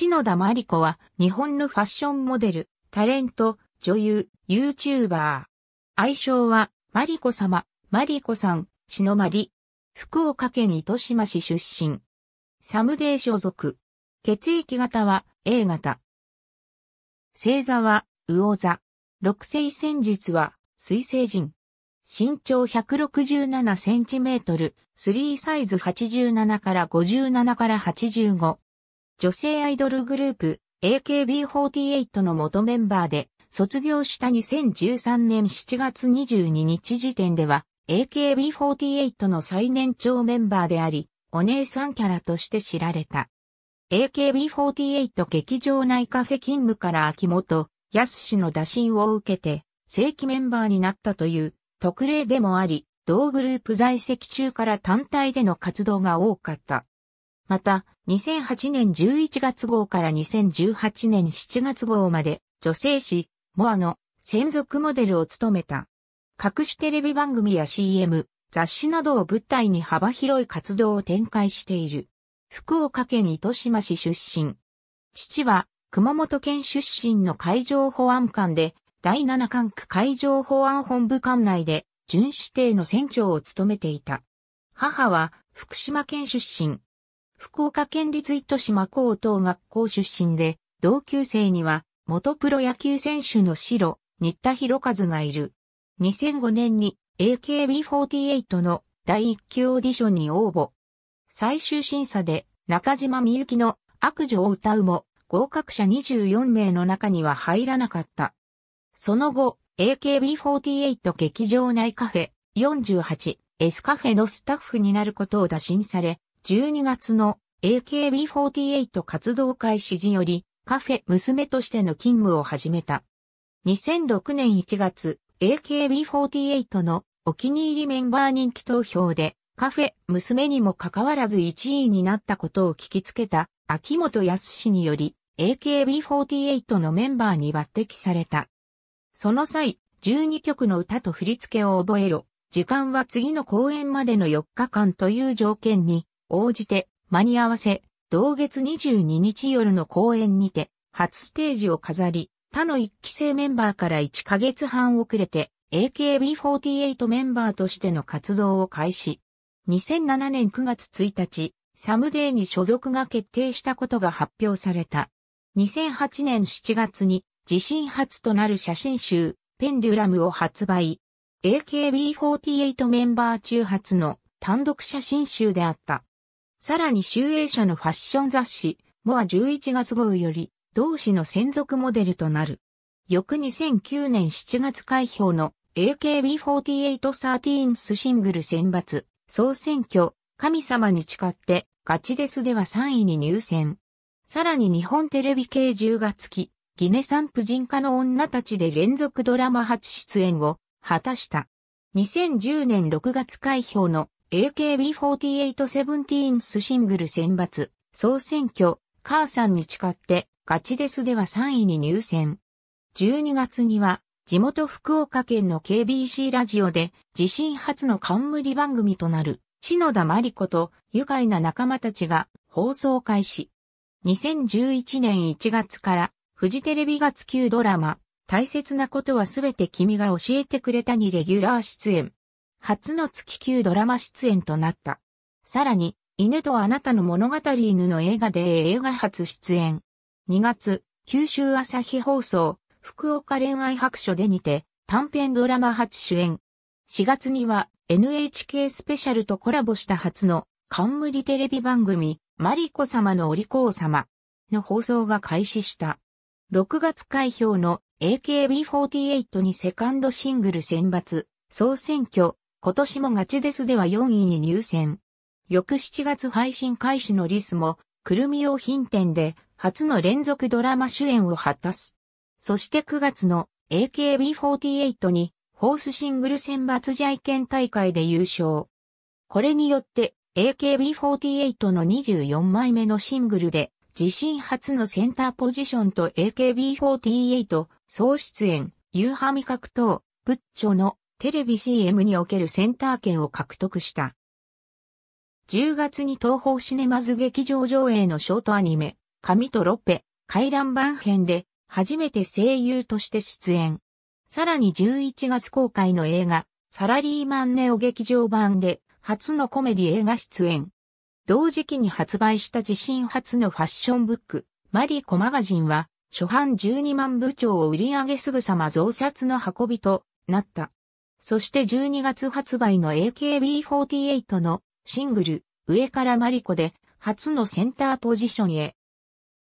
篠田真理子は日本のファッションモデル、タレント、女優、YouTuber。愛称は、マリコ様、マリコさん、篠まり。福岡県糸島市出身。サムデー所属。血液型は A 型。星座は魚座。六星戦術は水星人。身長167センチメートル、3サイズ87から57から85。女性アイドルグループ AKB48 の元メンバーで、卒業した2013年7月22日時点では、AKB48 の最年長メンバーであり、お姉さんキャラとして知られた。AKB48 劇場内カフェ勤務から秋元康氏の打診を受けて、正規メンバーになったという特例でもあり、同グループ在籍中から単体での活動が多かった。また、2008年11月号から2018年7月号まで、女性誌、モアの専属モデルを務めた。各種テレビ番組や CM、雑誌などを舞台に幅広い活動を展開している。福岡県糸島市出身。父は熊本県出身の海上保安官で、第7管区海上保安本部管内で、準指定の船長を務めていた。母は福島県出身。福岡県立糸島高等学校出身で、同級生には元プロ野球選手の白、新田博和がいる。2005年に AKB48 の第1期オーディションに応募。最終審査で中島みゆきの悪女を歌うも合格者24名の中には入らなかった。その後、AKB48 劇場内カフェ 48S カフェのスタッフになることを打診され、12月の AKB48 活動開始時よりカフェ娘としての勤務を始めた。2006年1月、AKB48 のお気に入りメンバー人気投票でカフェ娘にもかかわらず1位になったことを聞きつけた秋元康により AKB48 のメンバーに抜擢された。その際、12曲の歌と振り付けを覚えろ。時間は次の公演までの4日間という条件に応じて間に合わせ、同月22日夜の公演にて初ステージを飾り、他の1期生メンバーから1ヶ月半遅れて AKB48 メンバーとしての活動を開始。2007年9月1日、サムデーに所属が決定したことが発表された。2008年7月に自身初となる写真集、ペンデュラムを発売。AKB48 メンバー中初の単独写真集であった。さらに集英社のファッション雑誌、モア11月号より、同誌の専属モデルとなる。翌2009年7月開票の AKB4813 シングル選抜、総選挙、神様に誓って、ガチデスでは3位に入選。さらに日本テレビ系10月期、ギネサンプ人化の女たちで連続ドラマ初出演を果たした。2010年6月開票の AKB48-17 シングル選抜、総選挙、母さんに誓ってガチデスでは3位に入選。12月には地元福岡県の KBC ラジオで自身初の冠番組となる篠田真理子と愉快な仲間たちが放送開始。2011年1月からフジテレビ月9ドラマ、大切なことはすべて君が教えてくれたにレギュラー出演。初の月9ドラマ出演となった。さらに、犬とあなたの物語犬の映画で映画初出演。2月、九州朝日放送、福岡恋愛白書でにて、短編ドラマ初主演。4月には NHK スペシャルとコラボした初の冠テレビ番組、マリコ様のお利口様の放送が開始した。6月開票の AKB48 にセカンドシングル選抜、総選挙、今年もガチデスでは4位に入選。翌7月配信開始のリスも、くるみ用品店で初の連続ドラマ主演を果たす。そして9月の AKB48 にホースシングル選抜ジャイケン大会で優勝。これによって AKB48 の24枚目のシングルで自身初のセンターポジションと AKB48 総出演、ユーハミ格闘、プッチョのテレビ CM におけるセンター権を獲得した。10月に東方シネマズ劇場上映のショートアニメ、神とロッペ、回覧版編で初めて声優として出演。さらに11月公開の映画、サラリーマンネオ劇場版で初のコメディ映画出演。同時期に発売した自身初のファッションブック、マリコマガジンは、初版12万部長を売り上げすぐさま増刷の運びとなった。そして12月発売の AKB48 のシングル、上からマリコで初のセンターポジションへ。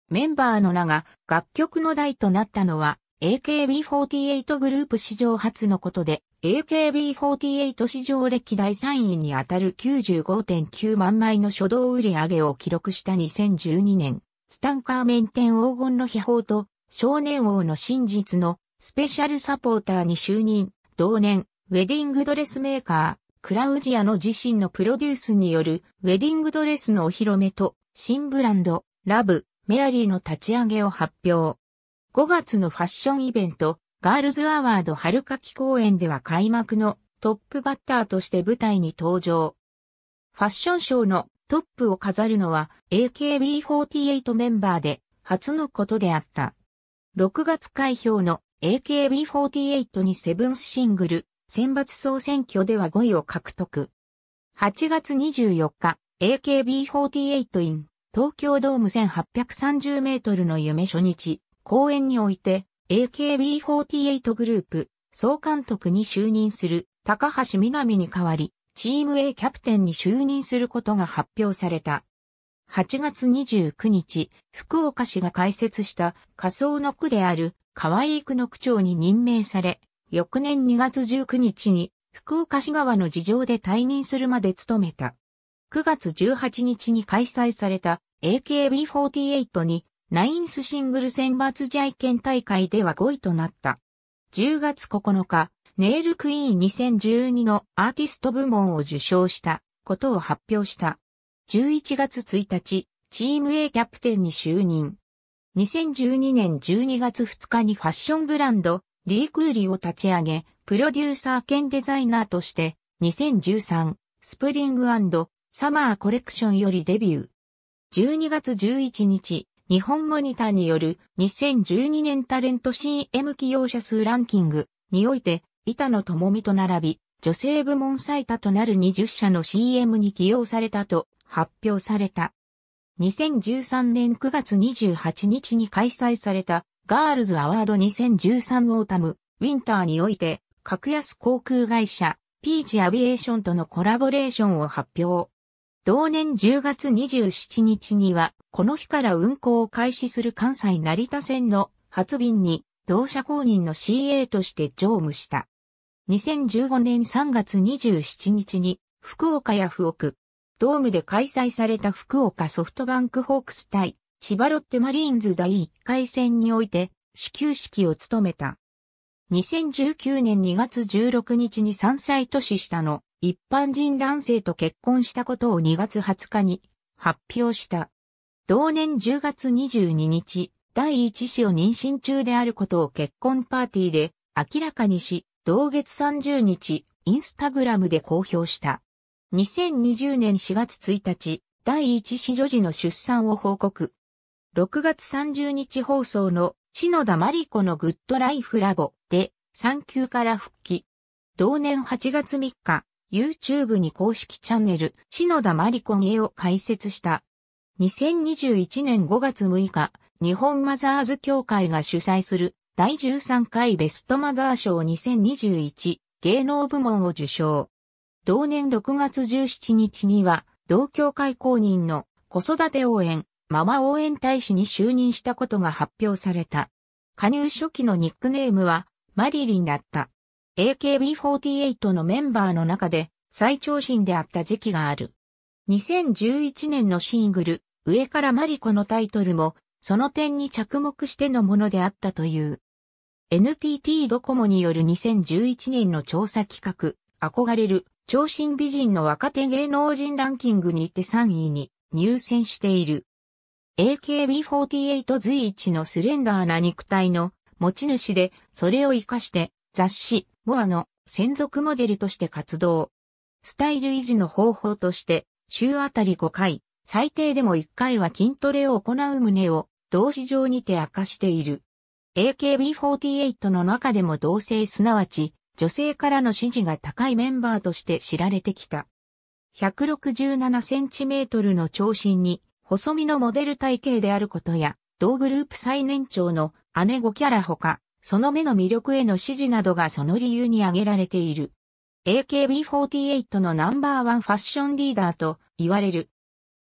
メンバーの名が楽曲の題となったのは AKB48 グループ史上初のことで AKB48 史上歴代3位にあたる95.9万枚の初動売り上げを記録した2012年、ツタンカーメン店黄金の秘宝と少年王の真実のスペシャルサポーターに就任、同年、ウェディングドレスメーカー、クラウジアの自身のプロデュースによるウェディングドレスのお披露目と新ブランド、ラブ、メアリーの立ち上げを発表。5月のファッションイベント、ガールズアワード春夏季公演では開幕のトップバッターとして舞台に登場。ファッションショーのトップを飾るのは AKB48 メンバーで初のことであった。6月開票の AKB48 にセブンスシングル選抜総選挙では5位を獲得。8月24日 AKB48 イン東京ドーム1830メートルの夢初日、公演において、AKB48 グループ、総監督に就任する高橋みなみに代わり、チーム A キャプテンに就任することが発表された。8月29日、福岡市が開設した仮想の区である河合区の区長に任命され、翌年2月19日に福岡市側の事情で退任するまで務めた。9月18日に開催された AKB48 にナインスシングル選抜ジャイケン大会では5位となった。10月9日、ネイルクイーン2012のアーティスト部門を受賞したことを発表した。11月1日、チーム A キャプテンに就任。2012年12月2日にファッションブランド、リークーリを立ち上げ、プロデューサー兼デザイナーとして、2013スプリングサマーコレクションよりデビュー。12月11日、日本モニターによる2012年タレント CM 起用者数ランキングにおいて、板野智美と並び、女性部門最多となる20社の CM に起用されたと発表された。2013年9月28日に開催されたガールズアワード2013オータムウィンターにおいて、格安航空会社ピーチアビエーションとのコラボレーションを発表。同年10月27日には、この日から運行を開始する関西成田線の初便に、同社公認の CA として乗務した。2015年3月27日に、福岡や福岡、ドームで開催された福岡ソフトバンクホークス対千葉ロッテマリーンズ第1回戦において始球式を務めた。2019年2月16日に3歳年下の一般人男性と結婚したことを2月20日に発表した。同年10月22日、第一子を妊娠中であることを結婚パーティーで明らかにし、同月30日、インスタグラムで公表した。2020年4月1日、第一子女児の出産を報告。6月30日放送の篠田真理子のグッドライフラボで産休から復帰。同年8月3日、YouTube に公式チャンネル、篠田マリコンへを開設した。2021年5月6日、日本マザーズ協会が主催する第13回ベストマザー賞2021芸能部門を受賞。同年6月17日には、同協会公認の子育て応援、ママ応援大使に就任したことが発表された。加入初期のニックネームはマリリンだった。AKB48 のメンバーの中で最長身であった時期がある。2011年のシングル、上からマリコのタイトルも、その点に着目してのものであったという。NTT ドコモによる2011年の調査企画、憧れる長身美人の若手芸能人ランキングにて3位に入選している。AKB48 随一のスレンダーな肉体の持ち主で、それを活かして雑誌、モアの専属モデルとして活動。スタイル維持の方法として、週あたり5回、最低でも1回は筋トレを行う旨を同志上にて明かしている。AKB48 の中でも同性すなわち女性からの支持が高いメンバーとして知られてきた。167センチメートルの長身に細身のモデル体型であることや、同グループ最年長の姉5キャラほか、その目の魅力への支持などがその理由に挙げられている。AKB48 のナンバーワンファッションリーダーと言われる。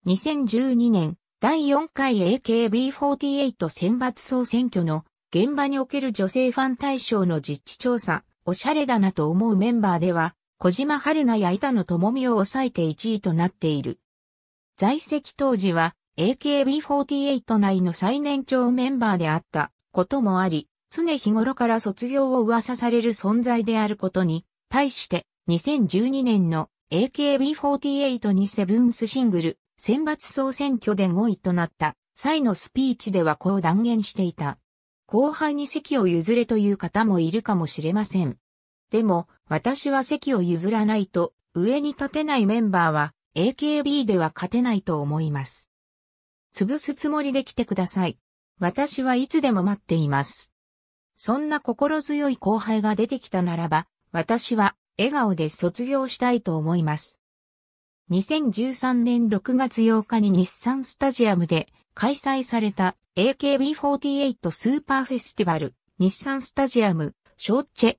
2012年第4回 AKB48 選抜総選挙の現場における女性ファン対象の実地調査、おしゃれだなと思うメンバーでは、小島春菜や板野智美を抑えて1位となっている。在籍当時は AKB48 内の最年長メンバーであったこともあり、常日頃から卒業を噂される存在であることに、対して2012年の AKB48 にセブンスシングル選抜総選挙で5位となった際のスピーチではこう断言していた。後輩に席を譲れという方もいるかもしれません。でも、私は席を譲らないと、上に立てないメンバーは、AKB では勝てないと思います。潰すつもりで来てください。私はいつでも待っています。そんな心強い後輩が出てきたならば、私は笑顔で卒業したいと思います。2013年6月8日に日産スタジアムで開催された AKB48 スーパーフェスティバル、日産スタジアム、ショーチェ。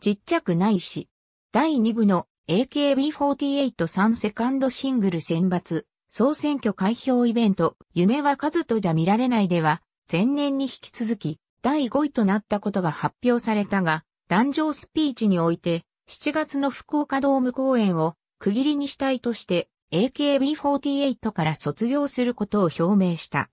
ちっちゃくないし、第2部の AKB48 セカンドシングル選抜、総選挙開票イベント、夢は数とじゃ見られないでは、前年に引き続き、第5位となったことが発表されたが、壇上スピーチにおいて、7月の福岡ドーム公演を区切りにしたいとして、AKB48 から卒業することを表明した。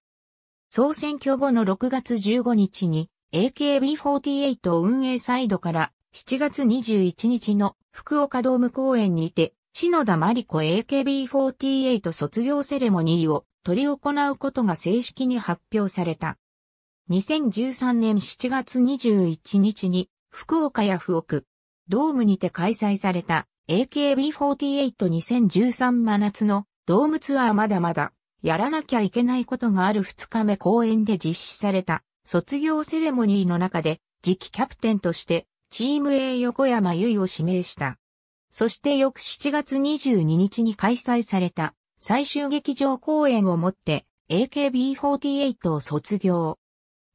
総選挙後の6月15日に AKB48 運営サイドから7月21日の福岡ドーム公演にて篠田真理子 AKB48 卒業セレモニーを取り行うことが正式に発表された。2013年7月21日に福岡や福奥ドームにて開催された AKB482013 真夏のドームツアーまだまだやらなきゃいけないことがある2日目公演で実施された卒業セレモニーの中で次期キャプテンとしてチーム A 横山由依を指名した。そして翌7月22日に開催された最終劇場公演をもって AKB48 を卒業。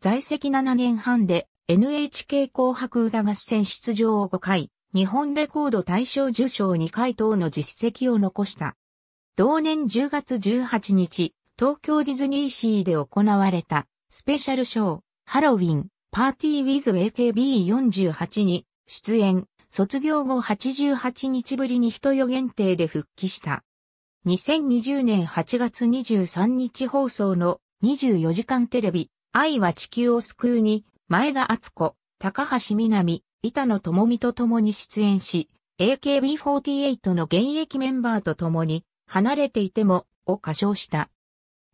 在籍7年半で NHK 紅白歌合戦出場を5回、日本レコード大賞受賞2回等の実績を残した。同年10月18日、東京ディズニーシーで行われたスペシャルショー、ハロウィン、パーティーウィズ AKB48 に出演、卒業後88日ぶりに人よ限定で復帰した。2020年8月23日放送の24時間テレビ、愛は地球を救うに、前田敦子、高橋みなみ、板野智美と共に出演し、AKB48 の現役メンバーと共に、離れていても、を歌唱した。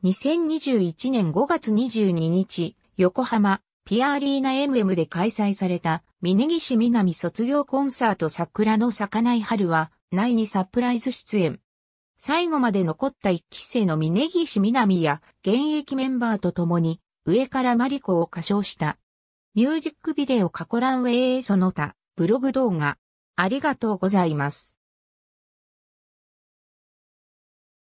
2021年5月22日、横浜、ピアアリーナ MM で開催された、峯岸みなみ卒業コンサート桜の咲かない春は、内にサプライズ出演。最後まで残った一期生の峯岸みなみや、現役メンバーと共に、上からマリコを歌唱した。ミュージックビデオ過去ランウェイその他、ブログ動画。ありがとうございます。